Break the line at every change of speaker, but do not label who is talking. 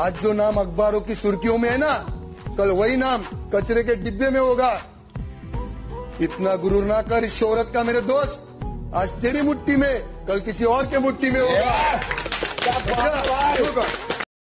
आज जो नाम अखबारों की सुर्खियों में है ना कल वही नाम कचरे के डिब्बे में होगा। इतना गुरूर ना कर इस शोहरत का मेरे दोस्त। आज तेरी मुट्ठी में कल किसी और के मुट्ठी में होगा।
क्या
होगा।